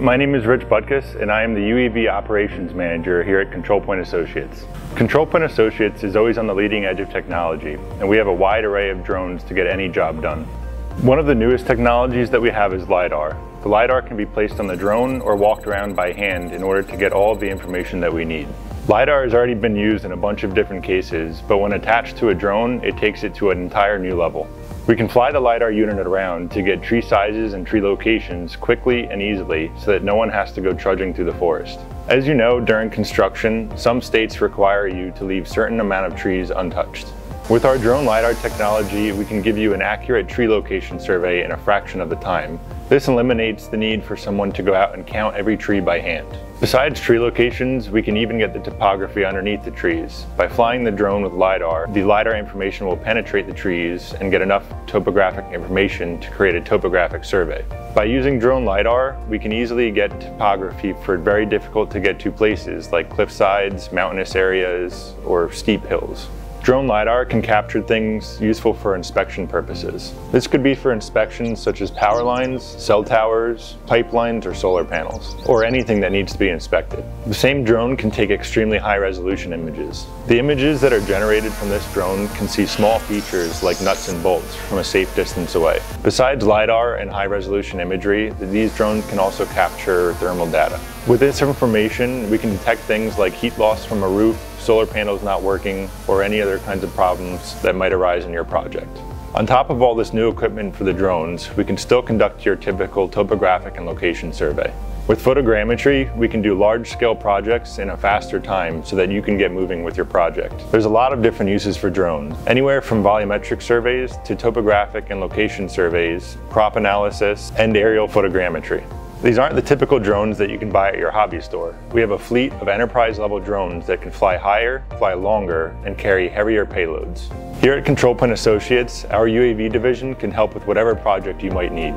my name is Rich Butkus and I am the UAV Operations Manager here at Control Point Associates. Control Point Associates is always on the leading edge of technology and we have a wide array of drones to get any job done. One of the newest technologies that we have is LiDAR. The LiDAR can be placed on the drone or walked around by hand in order to get all of the information that we need. LiDAR has already been used in a bunch of different cases, but when attached to a drone, it takes it to an entire new level. We can fly the LiDAR unit around to get tree sizes and tree locations quickly and easily so that no one has to go trudging through the forest. As you know, during construction, some states require you to leave certain amount of trees untouched. With our drone LiDAR technology, we can give you an accurate tree location survey in a fraction of the time, this eliminates the need for someone to go out and count every tree by hand. Besides tree locations, we can even get the topography underneath the trees. By flying the drone with LiDAR, the LiDAR information will penetrate the trees and get enough topographic information to create a topographic survey. By using drone LiDAR, we can easily get topography for very difficult to get to places like cliff sides, mountainous areas, or steep hills. Drone LiDAR can capture things useful for inspection purposes. This could be for inspections such as power lines, cell towers, pipelines, or solar panels, or anything that needs to be inspected. The same drone can take extremely high resolution images. The images that are generated from this drone can see small features like nuts and bolts from a safe distance away. Besides LiDAR and high resolution imagery, these drones can also capture thermal data. With this information, we can detect things like heat loss from a roof, solar panels not working, or any other kinds of problems that might arise in your project. On top of all this new equipment for the drones, we can still conduct your typical topographic and location survey. With photogrammetry, we can do large-scale projects in a faster time so that you can get moving with your project. There's a lot of different uses for drones, anywhere from volumetric surveys to topographic and location surveys, crop analysis, and aerial photogrammetry. These aren't the typical drones that you can buy at your hobby store. We have a fleet of enterprise level drones that can fly higher, fly longer, and carry heavier payloads. Here at Control Point Associates, our UAV division can help with whatever project you might need.